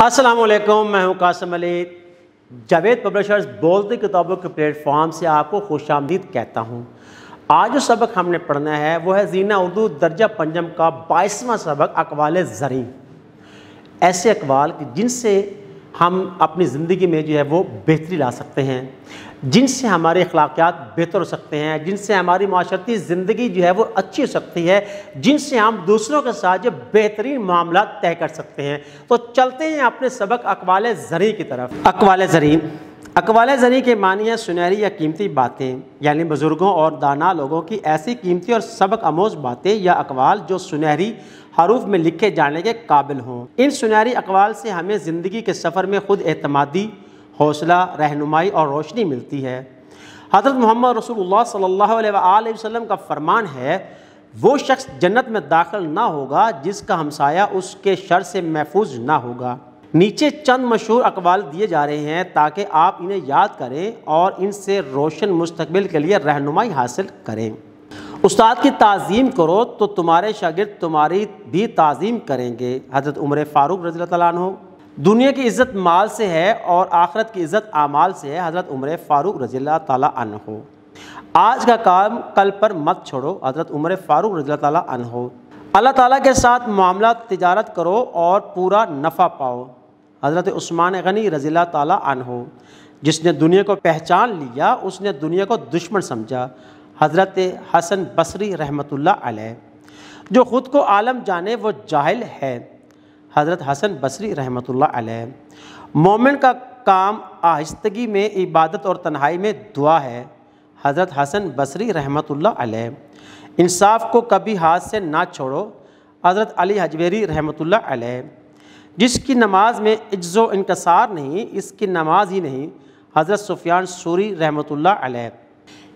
अस्सलाम वालेकुम मैं हूँ कासम अली। जावेद पब्लिशर्स बोलती किताबों के प्लेटफॉर्म से आपको खुश आमदीद कहता हूँ। आज जो सबक हमने पढ़ना है, वो है जीना उर्दू दर्जा पंजम का बाईसवां सबक अकवाल ज़री ऐसे अकवाल जिनसे हम अपनी ज़िंदगी में जो है वो बेहतरी ला सकते हैं। जिनसे हमारे अखलाकियात बेहतर हो सकते हैं, जिनसे हमारी माशरती ज़िंदगी जो है वो अच्छी हो सकती है, जिनसे हम दूसरों के साथ जो बेहतरीन मामला तय कर सकते हैं। तो चलते हैं अपने सबक अकवाल ज़री की तरफ़। अकवाल ज़री अकवाल ज़री के मानिए सुनहरी या कीमती बातें, यानी बुज़ुर्गों और दाना लोगों की ऐसी कीमती और सबक आमोज बातें या अकवाल जो सुनहरी हरूफ में लिखे जाने के काबिल हों। इन सुनहरी अकवाल से हमें ज़िंदगी के सफ़र में ख़ुद अतमादी हौसला, रहनुमाई और रोशनी मिलती है। हज़रत मोहम्मद सल्लल्लाहु अलैहि वसल्लम का फरमान है, वो शख्स जन्नत में दाखिल ना होगा जिसका हमसाया उसके शर से महफूज ना होगा। नीचे चंद मशहूर अकवाल दिए जा रहे हैं ताकि आप इन्हें याद करें और इनसे रोशन मुस्तबिल के लिए रहनुमाई हासिल करें। उस्ताद की तज़ीम करो तो तुम्हारे शागिर्द तुम्हारी भी तज़ीम करेंगे। हज़रत उम्र फ़ारूक रज़ी हो दुनिया की इज़्ज़त माल से है और आखरत की इज़्ज़त आमाल से है, हज़रत उम्र फ़ारूक रज़ी हो आज का काम कल पर मत छोड़ो, हज़रत उम्र फ़ारूक रज़ी हो अल्लाह ताला के साथ मामला तिजारत करो और पूरा नफ़ा पाओ। हज़रत उस्मान गनी रज़ी हो जिसने दुनिया को पहचान लिया, उसने दुनिया को दुश्मन समझा। हज़रत हसन बसरी रहमतुल्लाह अलैह, जो ख़ुद को आलम जाने, वो जाहिल है। हज़रत हसन बसरी रहमतुल्लाह अलैह, मोमिन का काम आहिस्तगी में, इबादत और तन्हाई में दुआ है। हज़रत हसन बसरी अलैह। इंसाफ को कभी हाथ से ना छोड़ो, हज़रत अली हजवेरी रहमतुल्लाह अलैह। जिसकी नमाज़ में इज्ज़ो इनकसार नहीं, इसकी नमाज़ ही नहीं, हज़रत सुफियान सूरी रहमतुल्लाह अलैह।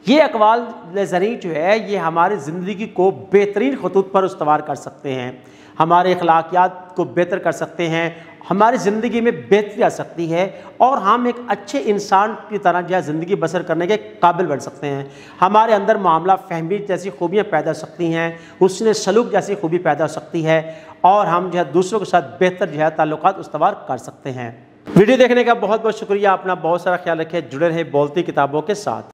ये अकवाल ज़री जो है, ये हमारी ज़िंदगी को बेहतरीन खतूत पर उसवार कर सकते हैं। हमारे अखलाकियात को बेहतर कर सकते हैं। हमारी ज़िंदगी में बेहतरी आ सकती है और हम एक अच्छे इंसान की तरह जो है ज़िंदगी बसर करने के काबिल बन सकते हैं। हमारे अंदर मामला फहमी जैसी खूबियाँ पैदा हो सकती हैं उसने सलूक जैसी खूबी पैदा हो सकती है और हम जो है दूसरों के साथ बेहतर जो है ताल्लुक उसवार कर सकते हैं। वीडियो देखने का बहुत बहुत शुक्रिया। अपना बहुत सारा ख्याल रखें जुड़े रहे बोलती किताबों के साथ।